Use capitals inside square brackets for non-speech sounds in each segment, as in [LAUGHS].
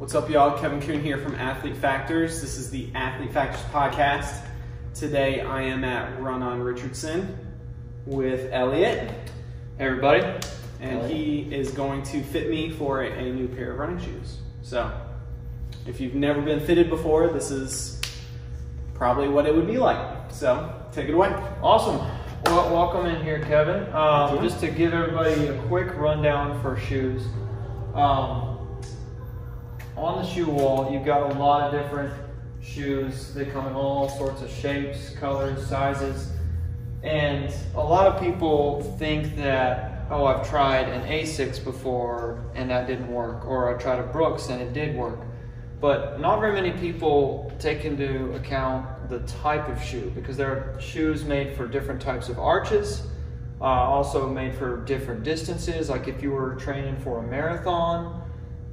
What's up, y'all? Kevin Kuhn here from Athlete Factors. This is the Athlete Factors podcast. Today I am at Run on Richardson with Elliott, Hey everybody. and he is going to fit me for a, a new pair of running shoes. So, if you've never been fitted before, this is probably what it would be like. So, take it away. Awesome. Well, welcome in here, Kevin. Um, just to give everybody a quick rundown for shoes. Um, on the shoe wall, you've got a lot of different shoes. They come in all sorts of shapes, colors, sizes. And a lot of people think that, oh, I've tried an Asics before and that didn't work, or I tried a Brooks and it did work. But not very many people take into account the type of shoe because there are shoes made for different types of arches, uh, also made for different distances. Like if you were training for a marathon,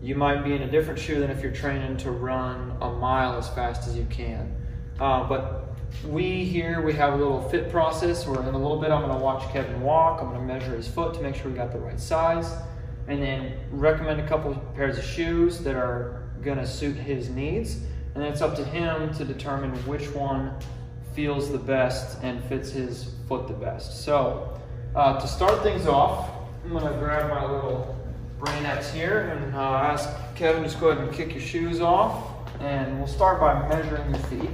you might be in a different shoe than if you're training to run a mile as fast as you can. Uh, but we here we have a little fit process where in a little bit I'm going to watch Kevin walk. I'm to measure his foot to make sure we got the right size, and then recommend a couple pairs of shoes that are going to suit his needs. And it's up to him to determine which one feels the best and fits his foot the best. So uh, to start things off, I'm to grab my little Brannock here and uh, ask Kevin just go ahead and kick your shoes off. And we'll start by measuring your feet.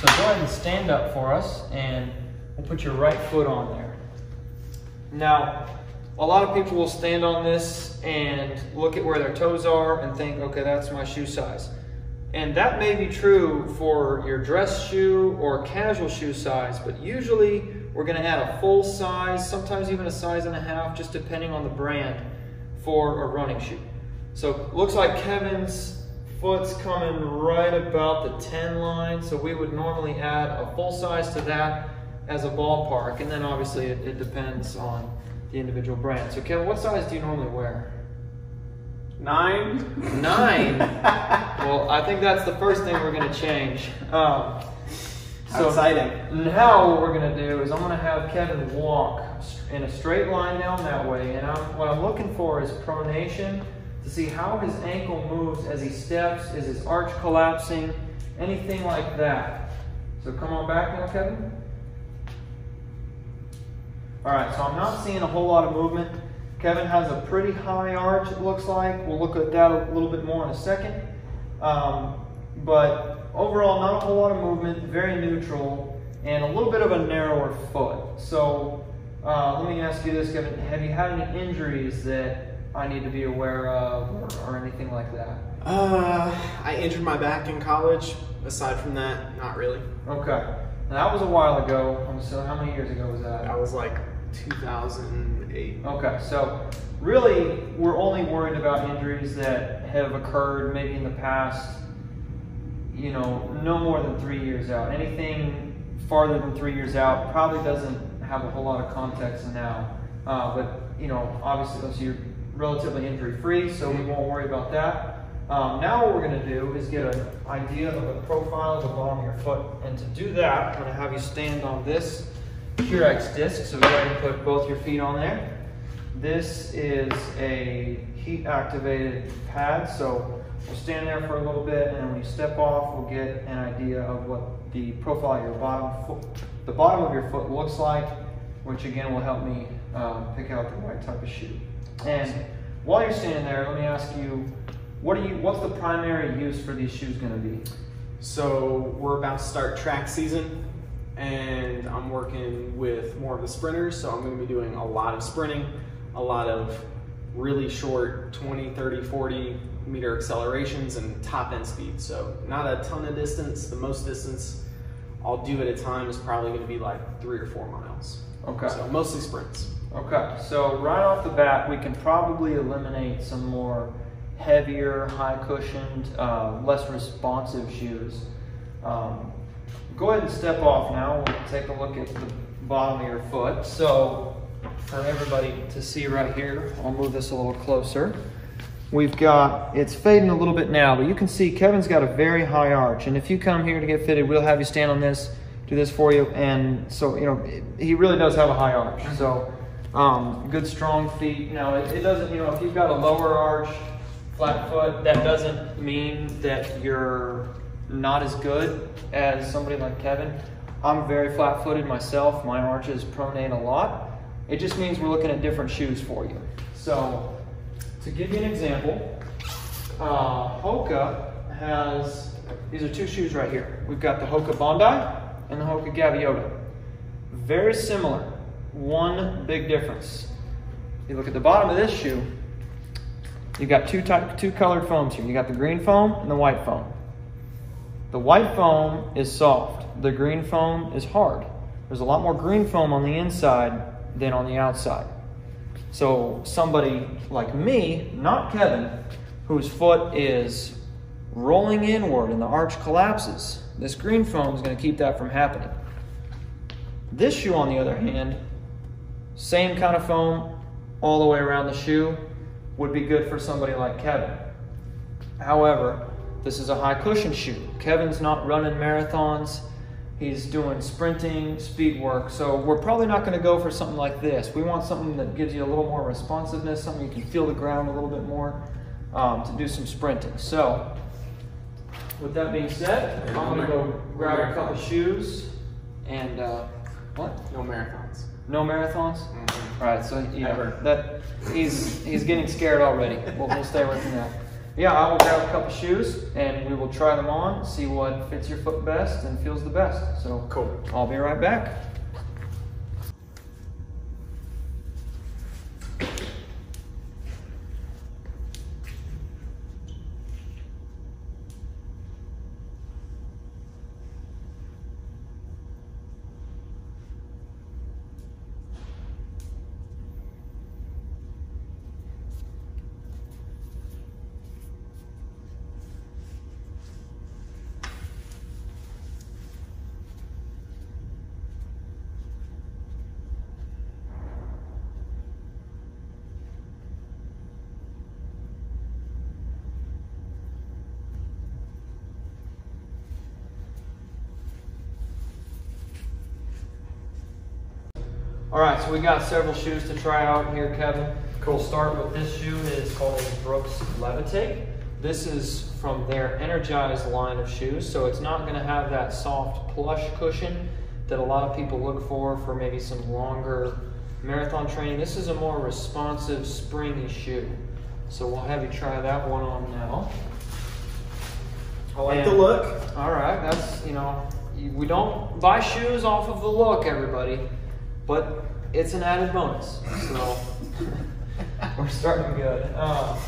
So go ahead and stand up for us and we'll put your right foot on there. Now, a lot of people will stand on this and look at where their toes are and think, okay, that's my shoe size. And that may be true for your dress shoe or casual shoe size, but usually we're gonna add a full size, sometimes even a size and a half, just depending on the brand for a running shoe. So looks like Kevin's foot's coming right about the 10 line, so we would normally add a full size to that as a ballpark, and then obviously it, it depends on the individual brand. So Kevin, what size do you normally wear? Nine. Nine. [LAUGHS] well, I think that's the first thing we're gonna change. Um, How exciting. now what we're gonna do is I'm gonna have Kevin walk in a straight line down that way, and I'm, what I'm looking for is pronation to see how his ankle moves as he steps. Is his arch collapsing? Anything like that. So come on back now, Kevin. All right, so I'm not seeing a whole lot of movement. Kevin has a pretty high arch, it looks like. We'll look at that a little bit more in a second. Um, but overall, not a whole lot of movement, very neutral, and a little bit of a narrower foot. So uh, let me ask you this, Kevin. Have you had any injuries that I need to be aware of or, or anything like that? Uh, I injured my back in college. Aside from that, not really. Okay. Now, that was a while ago. So how many years ago was that? That was like 2008. Okay, so really, we're only worried about injuries that have occurred maybe in the past, you know, no more than three years out. Anything farther than three years out probably doesn't have a whole lot of context now. Uh, but, you know, obviously, so you're relatively injury free, so we won't worry about that. Um, now, what we're going to do is get an idea of the profile of the bottom of your foot. And to do that, I'm going to have you stand on this Currex disc. So go ahead and put both your feet on there. This is a heat activated pad, so we'll stand there for a little bit, and then when you step off, we'll get an idea of what the profile of your bottom foot, the bottom of your foot looks like, which again will help me um, pick out the right type of shoe. And while you're standing there, let me ask you, what are you? What's the primary use for these shoes going to be? So we're about to start track season, and I'm working with more of the sprinters. So I'm going to be doing a lot of sprinting, a lot of really short 20, 30, 40 meter accelerations and top end speed. So not a ton of distance. The most distance I'll do at a time is probably going to be like three or four miles. Okay. So mostly sprints. Okay, so right off the bat, we can probably eliminate some more heavier, high cushioned, uh, less responsive shoes. Um, go ahead and step off now. We'll take a look at the bottom of your foot. So, for everybody to see right here, I'll move this a little closer. We've got, it's fading a little bit now, but you can see Kevin's got a very high arch. And if you come here to get fitted, we'll have you stand on this, do this for you. And so, you know, he really does have a high arch. So, um, good strong feet. Now, it, it doesn't, you know, if you've got a lower arch, flat foot. That doesn't mean that you're not as good as somebody like Kevin. I'm very flat footed myself. My arches pronate a lot. It just means we're looking at different shoes for you. So, to give you an example, uh, Hoka has, these are two shoes right here. We've got the Hoka Bondi and the Hoka Gaviota. Very similar. One big difference. You look at the bottom of this shoe, you've got two, type, two colored foams here. You got the green foam and the white foam. The white foam is soft. The green foam is hard. There's a lot more green foam on the inside than on the outside. So somebody like me, not Kevin, whose foot is rolling inward and the arch collapses, this green foam is going to keep that from happening. This shoe, on the other hand, same kind of foam all the way around the shoe, would be good for somebody like Kevin. However, this is a high cushion shoe. Kevin's not running marathons. He's doing sprinting, speed work. So we're probably not going to go for something like this. We want something that gives you a little more responsiveness, something you can feel the ground a little bit more um, to do some sprinting. So with that being said, I'm going to go grab a couple shoes and uh, what? No marathons. No marathons. Mm-hmm. All right, so yeah, that he's he's getting scared already. We'll, we'll stay away from that. Yeah, I will grab a couple shoes and we will try them on, see what fits your foot best and feels the best. So Cool. I'll be right back. All right, so we got several shoes to try out here, Kevin. We'll start with this shoe. It is called Brooks Levitate. This is from their Energized line of shoes, so it's not going to have that soft plush cushion that a lot of people look for for maybe some longer marathon training. This is a more responsive, springy shoe. So we'll have you try that one on now. I like And- the look. All right, that's you know, we don't buy shoes off of the look, everybody, but it's an added bonus. So [LAUGHS] we're starting good. Uh,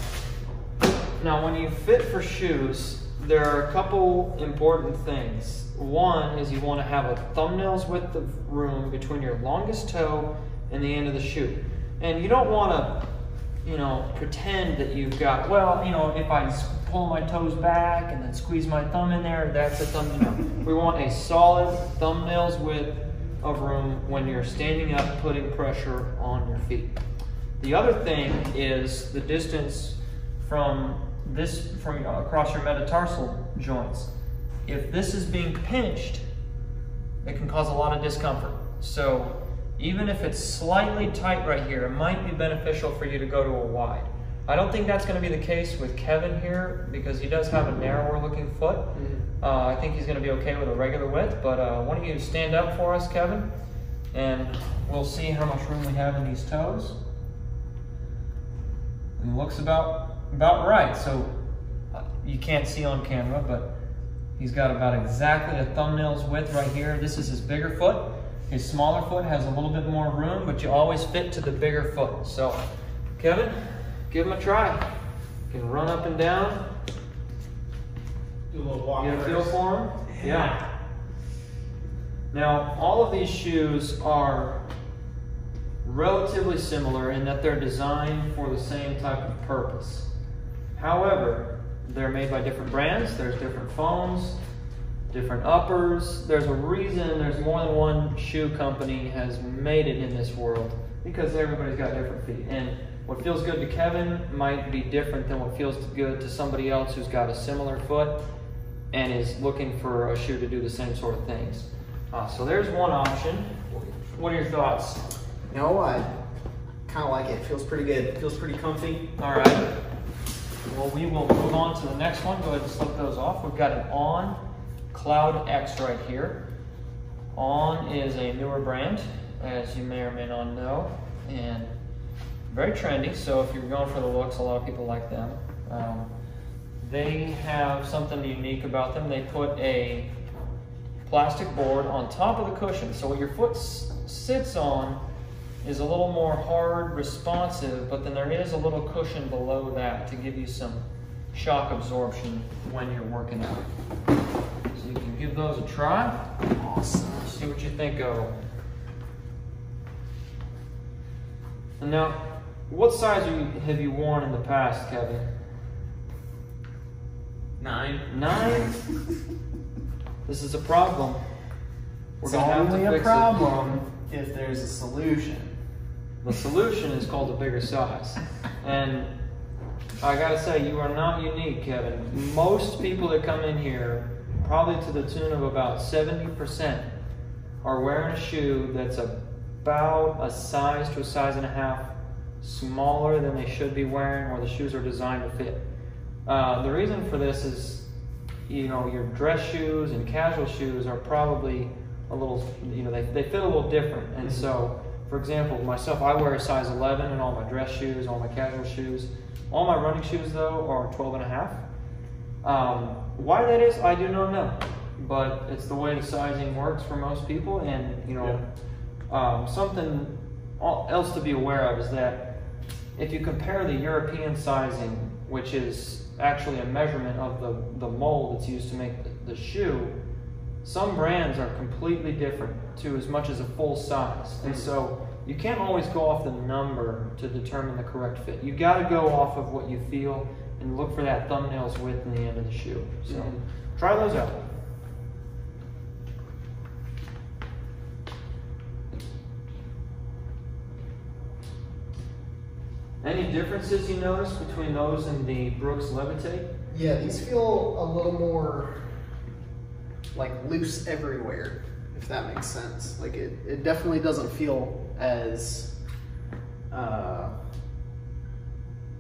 now, when you fit for shoes, there are a couple important things. One is you want to have a thumbnail's width of room between your longest toe and the end of the shoe, and you don't want to you know, pretend that you've got, well, you know, if I pull my toes back and then squeeze my thumb in there, that's a thumbnail. we want a solid thumbnail's width of room when you're standing up, putting pressure on your feet. The other thing is the distance from this, from uh, across your metatarsal joints. If this is being pinched, it can cause a lot of discomfort. So even if it's slightly tight right here, it might be beneficial for you to go to a wide. I don't think that's going to be the case with Kevin here because he does have a narrower looking foot. Uh, I think he's going to be okay with a regular width, but uh, why don't you stand up for us, Kevin? And we'll see how much room we have in these toes. And looks about about right. So uh, you can't see on camera, but he's got about exactly a thumbnail's width right here. This is his bigger foot. His smaller foot has a little bit more room, but you always fit to the bigger foot. So, Kevin, give him a try. You can run up and down. Do a little walk Get a feel for him? Yeah. Now, all of these shoes are relatively similar in that they're designed for the same type of purpose. However, they're made by different brands, there's different foams, different uppers. There's a reason there's more than one shoe company has made it in this world because everybody's got different feet. And what feels good to Kevin might be different than what feels good to somebody else who's got a similar foot and is looking for a shoe to do the same sort of things. Uh, so there's one option. What are your thoughts? No, I kind of like it. Feels pretty good. Feels pretty comfy. All right. We'll we will move on to the next one. Go ahead and slip those off. We've got an On Cloud X right here. On is a newer brand, as you may or may not know, and very trendy. So if you're going for the looks, a lot of people like them. Um, they have something unique about them. They put a plastic board on top of the cushion. So what your foot sits on is a little more hard, responsive, but then there is a little cushion below that to give you some shock absorption when you're working out. So you can give those a try. Awesome. See what you think of them. And now, what size you, have you worn in the past, Kevin? Nine. Nine? this is a problem. We're it's gonna only a problem it. if there's a solution. The solution is called a bigger size. And I gotta say, you are not unique, Kevin. Most people that come in here, probably to the tune of about 70%, are wearing a shoe that's about a size to a size and a half smaller than they should be wearing, or the shoes are designed to fit. Uh, the reason for this is, you know, your dress shoes and casual shoes are probably a little, you know, they, they fit a little different. And mm-hmm. so for example, myself, I wear a size 11 in all my dress shoes, all my casual shoes. All my running shoes, though, are 12 and a half. Um, why that is, I do not know. But it's the way the sizing works for most people. And, you know, yeah. um, something else to be aware of is that if you compare the European sizing, which is actually a measurement of the, the mold that's used to make the, the shoe, some brands are completely different to as much as a full size. And so you can't always go off the number to determine the correct fit. You got to go off of what you feel and look for that thumbnail's width in the end of the shoe. So mm-hmm. try those out. Any differences you notice between those and the Brooks Levitate? Yeah, these feel a little more like loose everywhere, if that makes sense. Like it, it definitely doesn't feel as uh,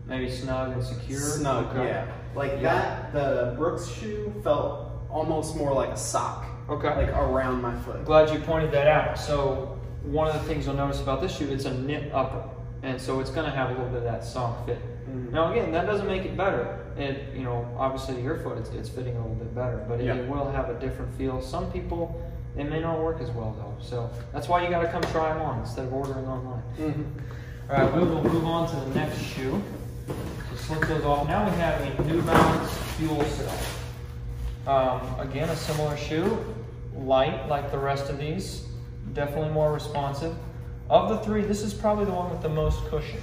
maybe snug and secure. Snug, okay. yeah. Like yeah. that, the Brooks shoe felt almost more like a sock. Okay. Like around my foot. Glad you pointed that out. So one of the things you'll notice about this shoe, it's a knit upper, and so it's going to have a little bit of that sock fit. Mm-hmm. Now again, that doesn't make it better. It, you know, obviously your foot, it's, it's fitting a little bit better, but it, yeah. it will have a different feel. Some people, it may not work as well though. So that's why you got to come try them on instead of ordering online. Mm-hmm. All right, we will move on to the next shoe. So slip those off. Now we have a New Balance Fuel Cell. Um, again, a similar shoe, light like the rest of these, definitely more responsive. Of the three, this is probably the one with the most cushion.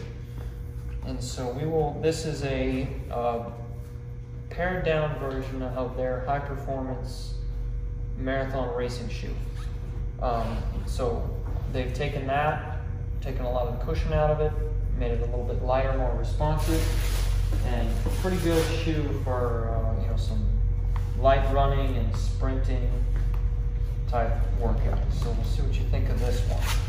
And so we will, this is a uh, pared down version of their high performance marathon racing shoe. Um, so they've taken that, taken a lot of the cushion out of it, made it a little bit lighter, more responsive, and pretty good shoe for uh, you know some light running and sprinting type workouts. So we'll see what you think of this one.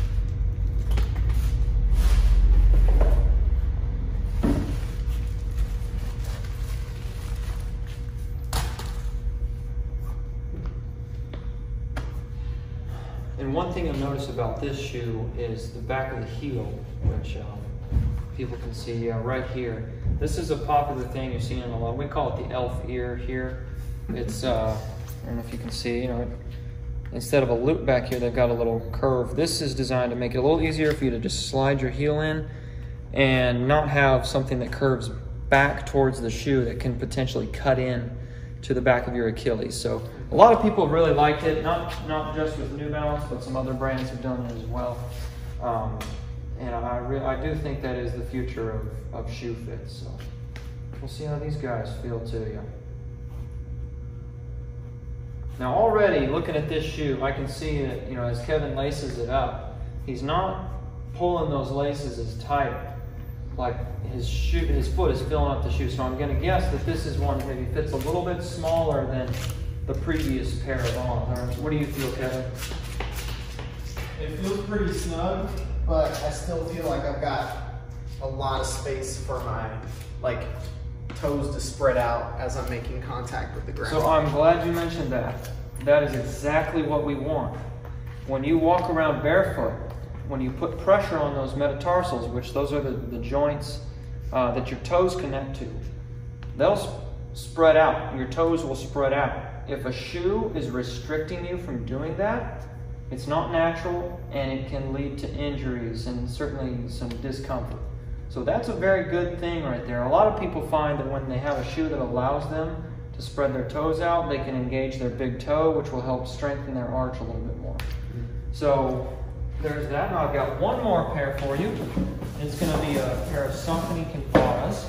And one thing you'll notice about this shoe is the back of the heel, which um, people can see uh, right here. This is a popular thing you're seeing a lot. We call it the elf ear here. It's, uh, I don't know if you can see, you know, instead of a loop back here, they've got a little curve. This is designed to make it a little easier for you to just slide your heel in and not have something that curves back towards the shoe that can potentially cut in to the back of your Achilles. So a lot of people really liked it, not not just with New Balance, but some other brands have done it as well. Um, and I I do think that is the future of, of shoe fits. So we'll see how these guys feel to you. Now already looking at this shoe, I can see that you know as Kevin laces it up, he's not pulling those laces as tight like his shoe, his foot is filling up the shoe. So I'm going to guess that this is one that maybe fits a little bit smaller than the previous pair of on. What do you feel, Kevin? It feels pretty snug, but I still feel like I've got a lot of space for my like toes to spread out as I'm making contact with the ground. So I'm glad you mentioned that. That is exactly what we want. When you walk around barefoot, when you put pressure on those metatarsals, which those are the, the joints uh, that your toes connect to, they'll sp- spread out. Your toes will spread out. If a shoe is restricting you from doing that, it's not natural and it can lead to injuries and certainly some discomfort. So that's a very good thing right there. A lot of people find that when they have a shoe that allows them to spread their toes out, they can engage their big toe, which will help strengthen their arch a little bit more. So there's that. Now I've got one more pair for you. It's going to be a pair of Saucony Kinvaras.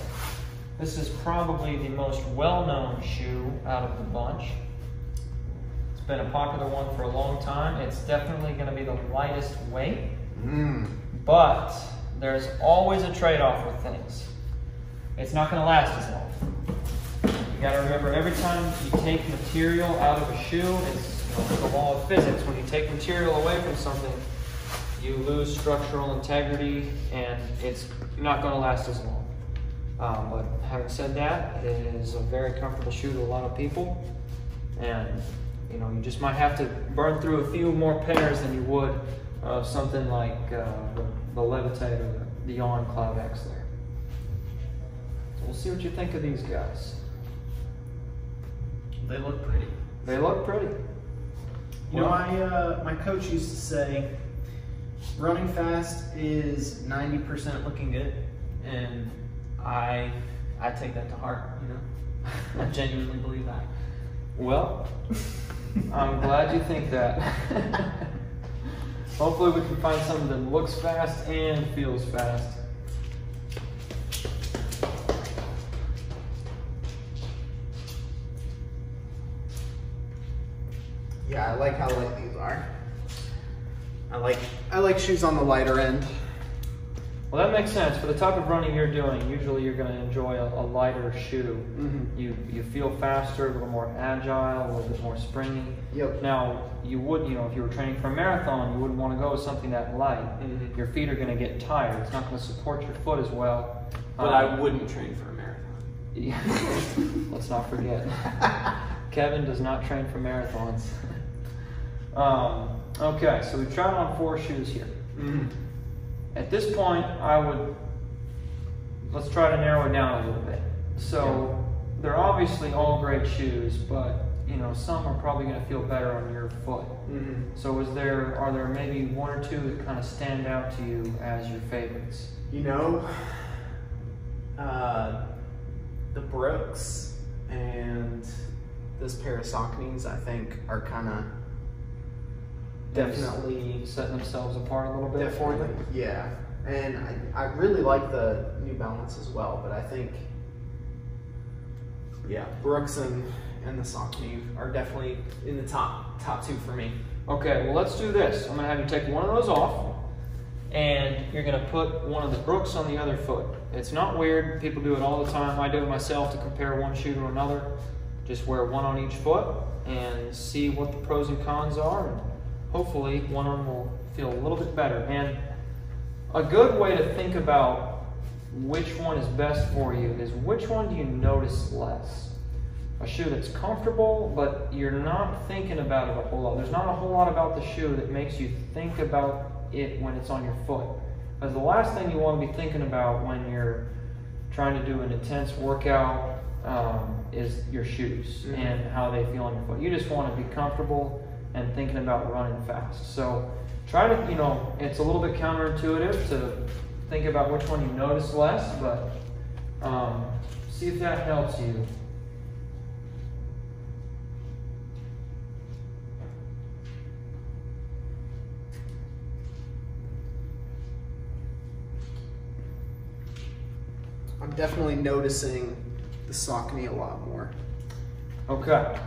This is probably the most well-known shoe out of the bunch. It's been a popular one for a long time. It's definitely going to be the lightest weight, Mm. but there's always a trade-off with things. It's not going to last as long. You got to remember every time you take material out of a shoe, it's you know, the law of physics. When you take material away from something, you lose structural integrity, and it's not going to last as long. Um, but having said that, it is a very comfortable shoe to a lot of people, and you know you just might have to burn through a few more pairs than you would of something like uh, the, the Levitate or the, the On Cloud X there. So we'll see what you think of these guys. They look pretty. They look pretty. You know, my uh, my coach used to say, running fast is ninety percent looking good, and I I take that to heart. You know, [LAUGHS] I genuinely believe that. Well, [LAUGHS] I'm glad you think that. Hopefully, we can find something that looks fast and feels fast. Yeah, I like how light these are. I like I like shoes on the lighter end. Well, that makes sense. For the type of running you're doing, usually you're going to enjoy a, a lighter shoe. Mm-hmm. You you feel faster, a little more agile, a little bit more springy. Yep. Now, you would, you know, if you were training for a marathon, you wouldn't want to go with something that light. Mhm. Your feet are going to get tired. It's not going to support your foot as well. But Um, I wouldn't train for a marathon. Yeah. [LAUGHS] Let's not forget. [LAUGHS] Kevin does not train for marathons. um, okay, so we've tried on four shoes here. Mm-hmm. At this point, I would let's try to narrow it down a little bit. So they're obviously all great shoes, but you know some are probably going to feel better on your foot. Mm-hmm. So is there are there maybe one or two that kind of stand out to you as your favorites? You know, uh, the Brooks and this pair of Sauconys, I think, are kind of definitely setting themselves apart a little bit. Definitely, yeah. And I, I really like the New Balance as well, but I think, yeah, Brooks and, and the Saucony are definitely in the top top two for me. Okay, well let's do this. I'm gonna have you take one of those off, and you're gonna put one of the Brooks on the other foot. It's not weird. People do it all the time. I do it myself to compare one shoe to another. Just wear one on each foot and see what the pros and cons are, hopefully one of them will feel a little bit better. And a good way to think about which one is best for you is which one do you notice less? a shoe that's comfortable, but you're not thinking about it a whole lot. There's not a whole lot about the shoe that makes you think about it when it's on your foot. Because the last thing you want to be thinking about when you're trying to do an intense workout um, is your shoes Mhm. and how they feel on your foot. You just want to be comfortable and thinking about running fast. So try to, you know, it's a little bit counterintuitive to think about which one you notice less, but um, see if that helps you. I'm definitely noticing the Saucony a lot more. Okay.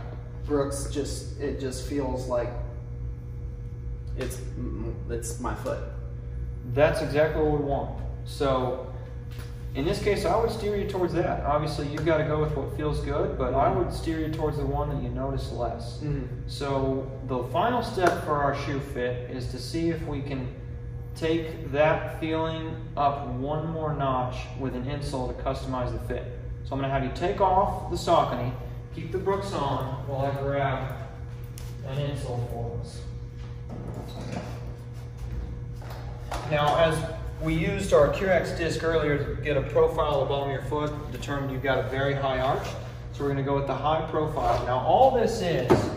Brooks just it just feels like it's it's my foot. That's exactly what we want. So, in this case, I would steer you towards that. Obviously, you've got to go with what feels good, but I would steer you towards the one that you notice less. Mm-hmm. So, the final step for our shoe fit is to see if we can take that feeling up one more notch with an insole to customize the fit. So I'm gonna have you take off the Saucony, keep the Brooks on while I grab an insole for us. Now, as we used our Currex disc earlier to get a profile of bottom of your foot, determined you've got a very high arch. So we're gonna go with the high profile. Now all this is,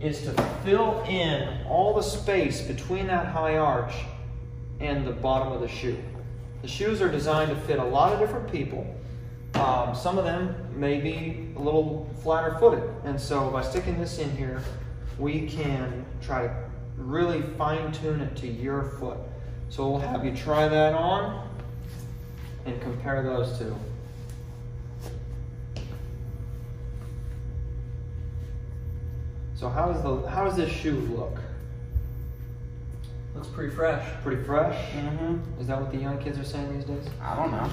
is to fill in all the space between that high arch and the bottom of the shoe. The shoes are designed to fit a lot of different people. Um, some of them may be a little flatter footed. And so by sticking this in here, we can try to really fine tune it to your foot. So we'll have you try that on and compare those two. So how does the how does this shoe look? Looks pretty fresh. Pretty fresh. Mm-hmm. Is that what the young kids are saying these days? I don't know.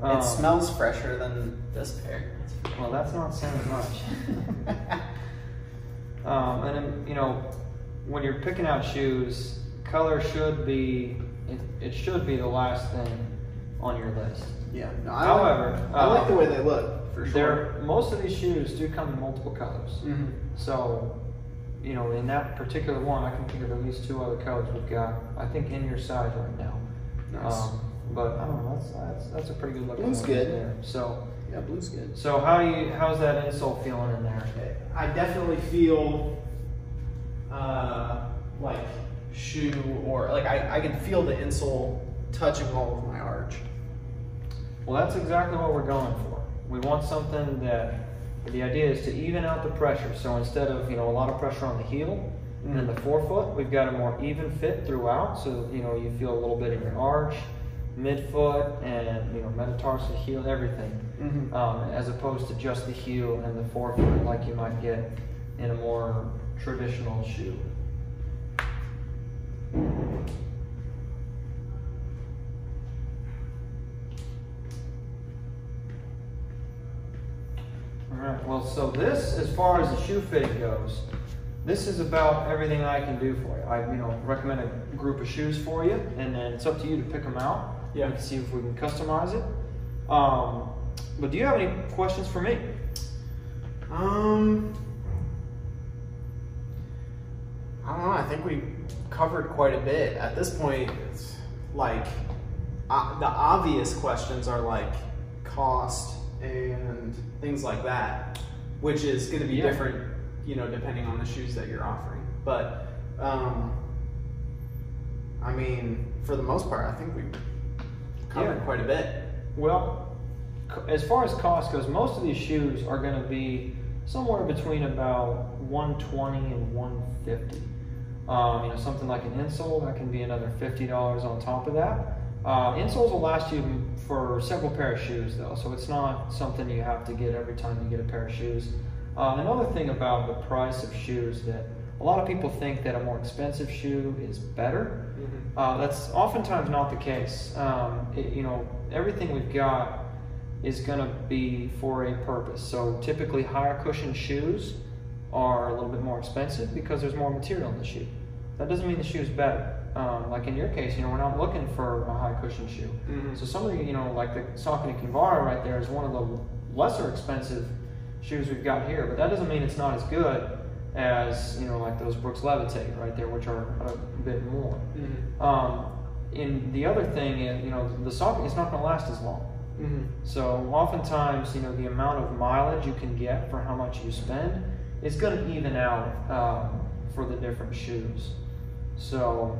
Um, it smells fresher than this pair. Well, that's not saying much. [LAUGHS] um, and then, you know, when you're picking out shoes, color should be it, it should be the last thing on your list. Yeah. No, I However, like, I like the way they look for sure. There, most of these shoes do come in multiple colors. Mm-hmm. So, you know, in that particular one, I can think of at least two other colors we've got. I think in your size right now. Nice. Um, but I don't know. That's that's, that's a pretty good looking Blue's one good. there. So, yeah, blue's good. so how do you how's that insole feeling in there? I definitely feel uh, like shoe or like I, I can feel the insole touching all of my arch. Well, that's exactly what we're going for. We want something that the idea is to even out the pressure. So instead of you know a lot of pressure on the heel and then the forefoot, we've got a more even fit throughout. So you know you feel a little bit in your arch, midfoot, and you know metatarsal heel, everything, Mm-hmm. um, as opposed to just the heel and the forefoot like you might get in a more traditional shoe. All right. Well, so this, as far as the shoe fitting goes, this is about everything I can do for you. I, you know, recommend a group of shoes for you, and then it's up to you to pick them out. Yeah. We can see if we can customize it. Um, but do you have any questions for me? Um, I don't know. I think we covered quite a bit. At this point, it's like uh, the obvious questions are like cost and things like that, which is going to be Yeah. different, you know, depending on the shoes that you're offering. But um, I mean, for the most part, I think we covered Yeah. quite a bit. Well, as far as cost goes, most of these shoes are going to be somewhere between about 120 and 150. Um, you know, something like an insole that can be another $50 on top of that. Uh, insoles will last you for several pair of shoes, though, so it's not something you have to get every time you get a pair of shoes. Uh, another thing about the price of shoes that a lot of people think that a more expensive shoe is better. Uh, that's oftentimes not the case. Um, it- you know, everything we've got is going to be for a purpose. So typically, higher cushion shoes are a little bit more expensive because there's more material in the shoe. That doesn't mean the shoe is better. Um, like in your case, you know, we're not looking for a high cushion shoe. Mhm. So some of the, you know, like the Saucony Kinvara right there is one of the lesser expensive shoes we've got here, but that doesn't mean it's not as good as, you know, like those Brooks Levitate right there, which are a bit more. Mhm. Um, and the other thing is, you know, the Saucony is not going to last as long. Mhm. So oftentimes, you know, the amount of mileage you can get for how much you spend is going to even out um, for the different shoes. So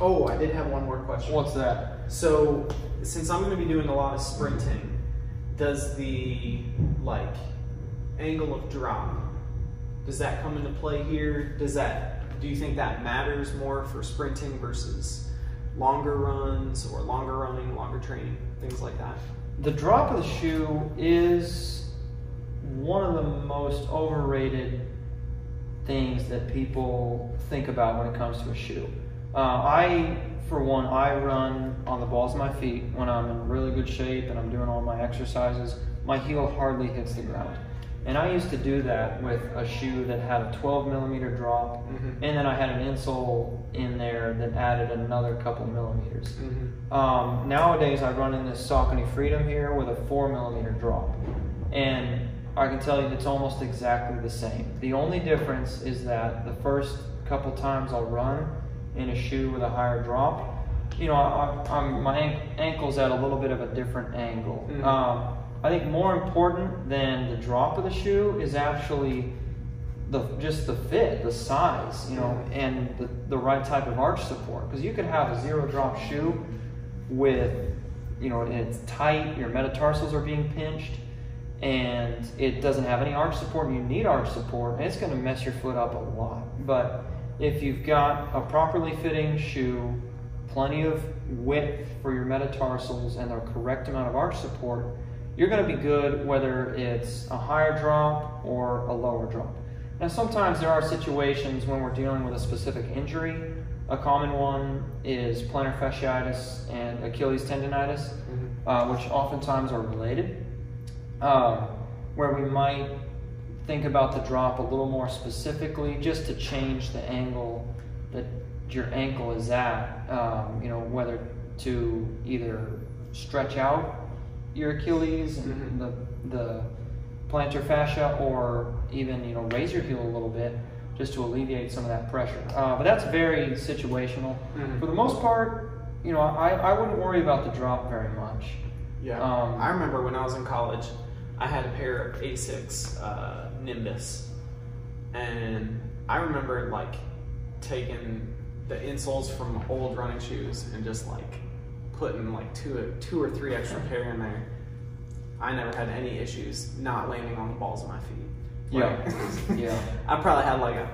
Oh, I did have one more question. what's that? So, since I'm going to be doing a lot of sprinting, does the like angle of drop does that come into play here? Does that do you think that matters more for sprinting versus longer runs or longer running, longer training, things like that? The drop of the shoe is one of the most overrated things that people think about when it comes to a shoe. Uh, I, for one, I run on the balls of my feet when I'm in really good shape and I'm doing all my exercises. My heel hardly hits the ground. And I used to do that with a shoe that had a 12 millimeter drop, Mhm. and then I had an insole in there that added another couple millimeters. Mhm. Um, nowadays, I run in this Saucony Freedom here with a four millimeter drop, and I can tell you it's almost exactly the same. The only difference is that the first couple times I'll run in a shoe with a higher drop, you know, I, I, I'm, my ankle's at a little bit of a different angle. Mhm. Um, I think more important than the drop of the shoe is actually the just the fit, the size, you know, mm-hmm. and the, the right type of arch support. Because you could have a zero drop shoe with, you know, and it's tight, your metatarsals are being pinched, and it doesn't have any arch support, and you need arch support, and it's going to mess your foot up a lot. But if you've got a properly fitting shoe, plenty of width for your metatarsals, and the correct amount of arch support, you're going to be good whether it's a higher drop or a lower drop. Now, sometimes there are situations when we're dealing with a specific injury. A common one is plantar fasciitis and Achilles tendonitis, Mhm. uh, which oftentimes are related, um, where we might think about the drop a little more specifically just to change the angle that your ankle is at, um, you know, whether to either stretch out your Achilles and Mhm. the, the plantar fascia or even, you know, raise your heel a little bit just to alleviate some of that pressure. Uh, but that's very situational. Mhm. For the most part, you know, I, I wouldn't worry about the drop very much. Yeah. Um, I remember when I was in college, I had a pair of Asics uh, Nimbus, and I remember like taking the insoles from old running shoes and just like putting like two two or three extra pair in there. I never had any issues not landing on the balls of my feet. Like, [LAUGHS] Yeah. I probably had like a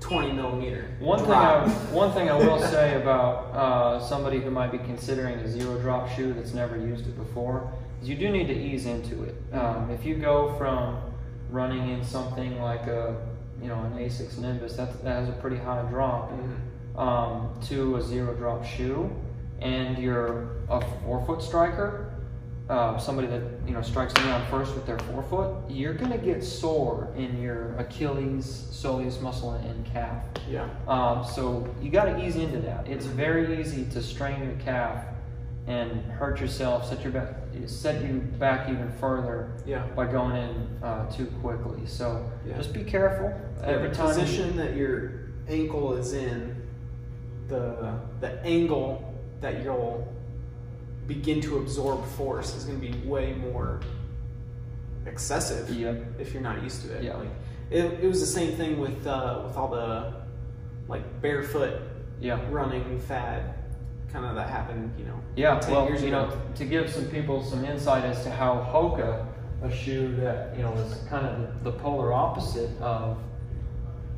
20 millimeter. One thing, I, one thing I will [LAUGHS] say about uh, somebody who might be considering a zero drop shoe that's never used it before is you do need to ease into it. Um, if you go from running in something like a, you know, an Asics Nimbus that, that has a pretty high drop Mhm. um, to a zero drop shoe, and you're a forefoot striker, uh, somebody that you know strikes the ground first with their forefoot, you're gonna get sore in your Achilles, soleus muscle, and calf. Yeah. Um, so you got to ease into that. It's very easy to strain your calf and hurt yourself, set your back, set you back even further Yeah. by going in uh, too quickly. So Yeah. just be careful every the time. position that your ankle is in, the the angle that you'll begin to absorb force is going to be way more excessive if you're not used to it. Yeah. Like it, it was the same thing with uh, with all the like barefoot Yeah. running fad, kind of that happened. You know. Yeah, 10 well, years you know, to give some people some insight as to how Hoka, a shoe that you know is kind of the polar opposite of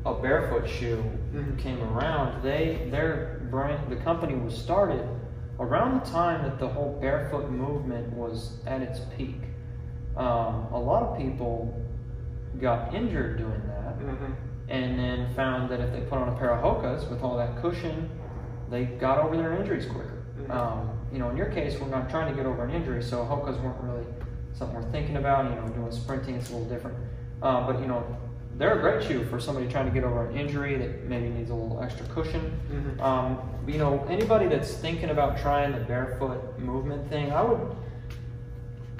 a barefoot shoe, Mhm. came around. They their brand, the company was started around the time that the whole barefoot movement was at its peak. Um, a lot of people got injured doing that Mhm. and then found that if they put on a pair of Hokas with all that cushion, they got over their injuries quicker. Mhm. Um, you know, in your case, we're not trying to get over an injury, so Hokas weren't really something we're thinking about. You know, doing sprinting it's a little different. Um, but you know, they're a great shoe for somebody trying to get over an injury that maybe needs a little extra cushion. Mhm. Um, you know, anybody that's thinking about trying the barefoot movement thing, I would,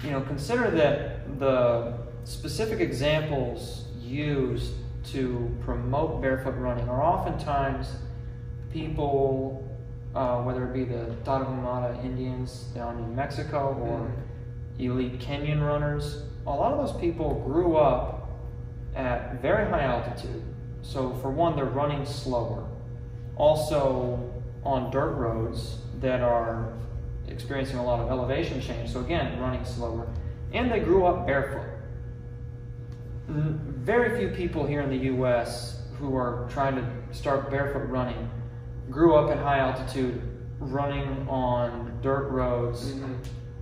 you know, consider that the specific examples used to promote barefoot running are oftentimes people, uh, whether it be the Tarahumara Indians down in Mexico or Mhm. elite Kenyan runners, a lot of those people grew up at very high altitude. So, for one, they're running slower. Also, on dirt roads that are experiencing a lot of elevation change. So, again, running slower. And they grew up barefoot. Very few people here in the US who are trying to start barefoot running grew up at high altitude running on dirt roads Mhm.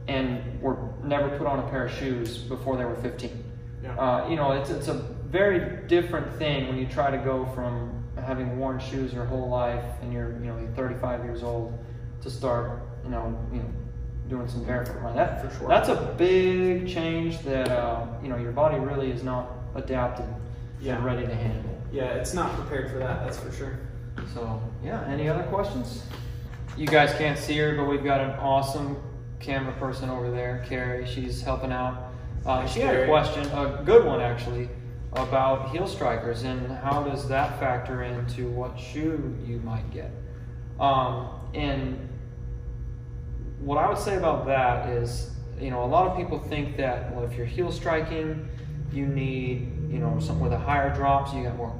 and were never put on a pair of shoes before they were 15. Yeah. Uh, you know, it's, it's a very different thing when you try to go from having worn shoes your whole life and you're, you know, you're 35 years old to start, you know, you know, doing some barefoot running. That For sure. that's a big change that uh, you know your body really is not adapted Yeah. and ready to handle. Yeah, it's not prepared for that. That's for sure. So yeah, any other questions? You guys can't see her, but we've got an awesome camera person over there, Carrie. She's helping out. Uh, she had a question, a good one actually, about heel strikers and how does that factor into what shoe you might get. Um, and what I would say about that is, you know, a lot of people think that well, if you're heel striking, you need, you know, something with a higher drop, so you got more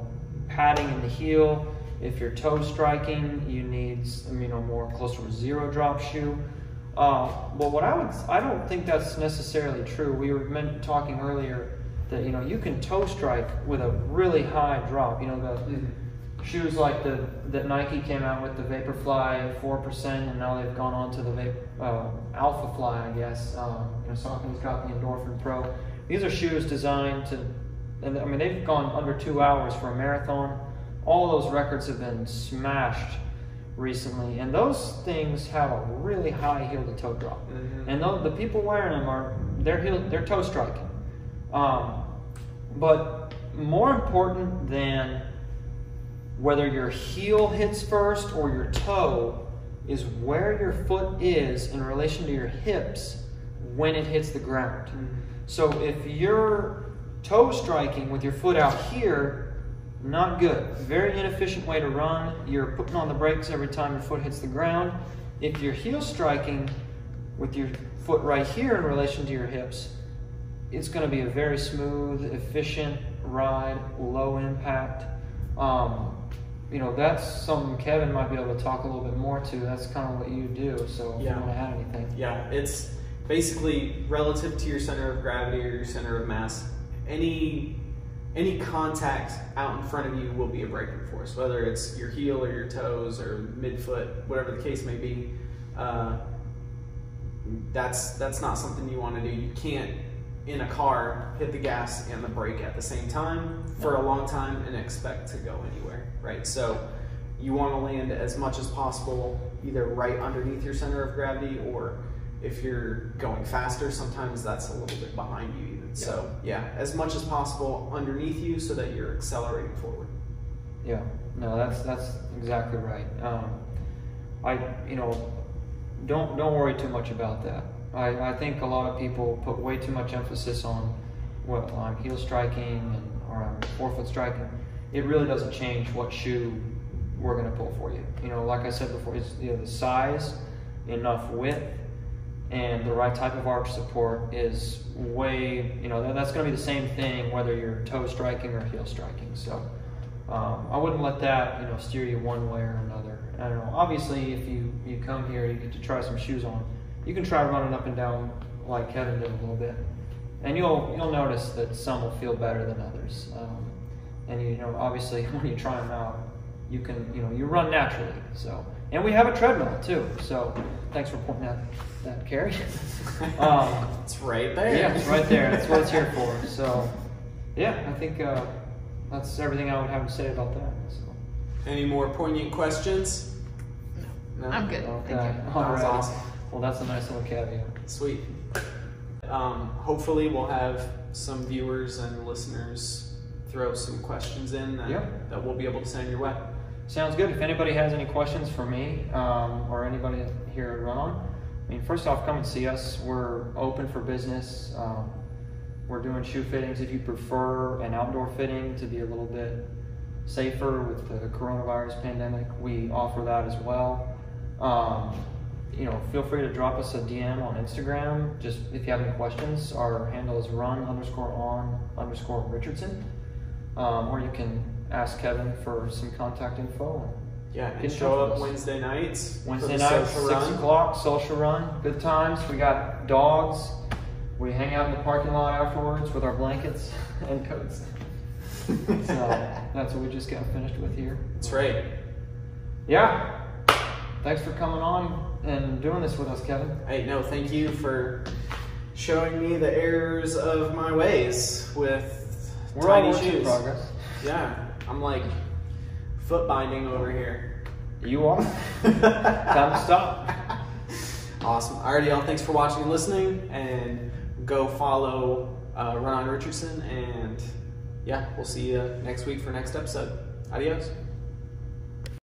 padding in the heel. If you're toe striking, you need, you know, more closer to zero drop shoe. Uh, but what I would, I don't think that's necessarily true. We were talking earlier that you know you can toe strike with a really high drop. You know the shoes like the that Nike came out with the Vaporfly four percent, and now they've gone on to the uh, Alphafly, I guess. Um, you know, Saucony's got the Endorphin Pro. These are shoes designed to, and I mean they've gone under two hours for a marathon. All those records have been smashed recently, and those things have a really high heel to toe drop. Mhm. And the, the people wearing them are they're heel, they're toe striking. Um, but more important than whether your heel hits first or your toe is where your foot is in relation to your hips when it hits the ground. Mm-hmm. So if you're toe striking with your foot out here, not good. Very inefficient way to run. You're putting on the brakes every time your foot hits the ground. If you're heel striking with your foot right here in relation to your hips, it's going to be a very smooth, efficient ride, low impact. Um, you know, that's something Kevin might be able to talk a little bit more to. That's kind of what you do. So if Yeah. you want to add anything. Yeah, it's basically relative to your center of gravity or your center of mass. Any any contact out in front of you will be a braking force, whether it's your heel or your toes or midfoot, whatever the case may be. Uh, that's that's not something you want to do. You can't in a car hit the gas and the brake at the same time for a long time and expect to go anywhere, right? So you want to land as much as possible either right underneath your center of gravity or if you're going faster, sometimes that's a little bit behind you even. So yeah, as much as possible underneath you so that you're accelerating forward. Yeah, no, that's that's exactly right. Um, I, you know, don't don't worry too much about that. I, I think a lot of people put way too much emphasis on well, I'm heel striking and or I'm forefoot striking. It really doesn't change what shoe we're going to pull for you. You know, like I said before, it's you know, the size, enough width, and the right type of arch support is way. You know, that, that's going to be the same thing whether you're toe striking or heel striking. So. Um, I wouldn't let that, you know, steer you one way or another. I don't know. Obviously, if you you come here, you get to try some shoes on. You can try running up and down like Kevin did a little bit, and you'll you'll notice that some will feel better than others. Um, and you know, obviously, [LAUGHS] when you try them out, you can you know you run naturally. So, and we have a treadmill too. So, thanks for pointing out that, Carrie. [LAUGHS] Um, it's right there. yeah, it's right there. That's what it's here for. [LAUGHS] So, yeah, I think uh, that's everything I would have to say about that. So. Any more poignant questions? No. I'm good. Okay. Thank you. All That's right. awesome. Well, that's a nice little caveat. Sweet. Um, hopefully, we'll have some viewers and listeners throw some questions in that, Yep. that we'll be able to send your way. Sounds good. If anybody has any questions for me um, or anybody here at Run On, I mean, first off, come and see us. We're open for business. Um, we're doing shoe fittings. If you prefer an outdoor fitting to be a little bit safer with the coronavirus pandemic, we offer that as well. Um, you know, feel free to drop us a DM on Instagram. Just if you have any questions, our handle is run underscore on underscore Richardson. Um, or you can ask Kevin for some contact info. Yeah, and show up. Wednesday nights. Wednesday night, six run. o'clock, social run, good times. We got dogs. We hang out in the parking lot afterwards with our blankets [LAUGHS] and coats. so [LAUGHS] that's what we just got finished with here. That's right. Yeah. Thanks for coming on and doing this with us, Kevin. Hey, no, thank you for showing me the errors of my ways with We're tiny shoes. progress. Yeah, I'm like foot binding over here. You are. [LAUGHS] Time to stop. Awesome. Alrighty, y'all. Thanks for watching and listening. And go follow uh, Run on Richardson. And yeah, we'll see you next week for next episode. Adios.